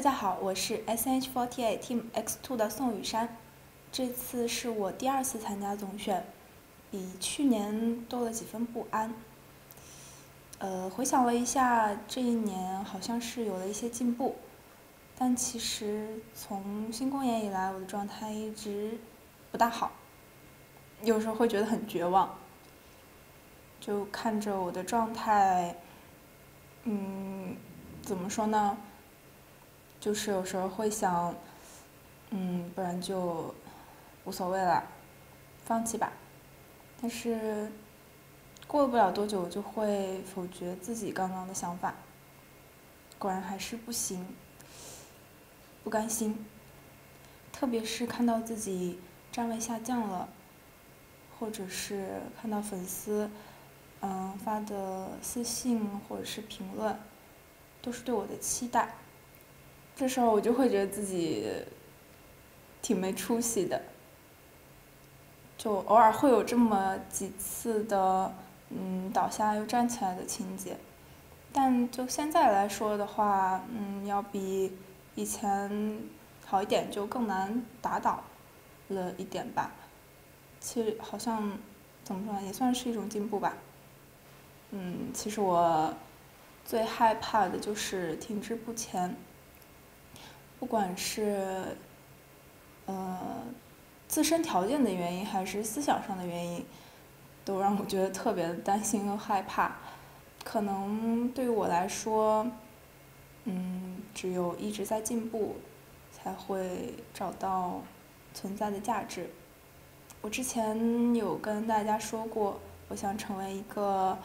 大家好，我是 SH48 Team X2 的宋雨珊，这次是我第二次参加总选，比去年多了几分不安。呃，回想了一下，这一年好像是有了一些进步，但其实从新公演以来，我的状态一直不大好，有时候会觉得很绝望，就看着我的状态，嗯，怎么说呢？就是有时候会想，嗯，不然就无所谓了，放弃吧。但是过不了多久就会否决自己刚刚的想法，果然还是不行，不甘心。特别是看到自己站位下降了，或者是看到粉丝嗯发的私信或者是评论，都是对我的期待。这时候我就会觉得自己挺没出息的，就偶尔会有这么几次的嗯倒下又站起来的情节，但就现在来说的话，嗯要比以前好一点，就更难打倒了一点吧。其实好像怎么说呢，也算是一种进步吧。嗯，其实我最害怕的就是停滞不前。不管是，呃，自身条件的原因，还是思想上的原因，都让我觉得特别的担心和害怕。可能对于我来说，嗯，只有一直在进步，才会找到存在的价值。我之前有跟大家说过，我想成为一个，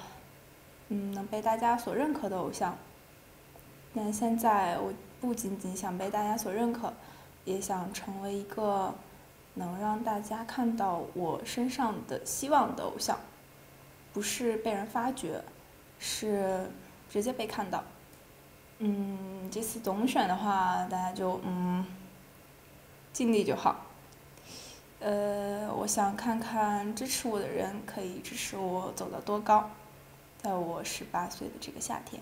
嗯，能被大家所认可的偶像。但现在我。不仅仅想被大家所认可，也想成为一个能让大家看到我身上的希望的偶像，不是被人发掘，是直接被看到。嗯，这次总选的话，大家就嗯尽力就好。呃，我想看看支持我的人可以支持我走到多高，在我十八岁的这个夏天。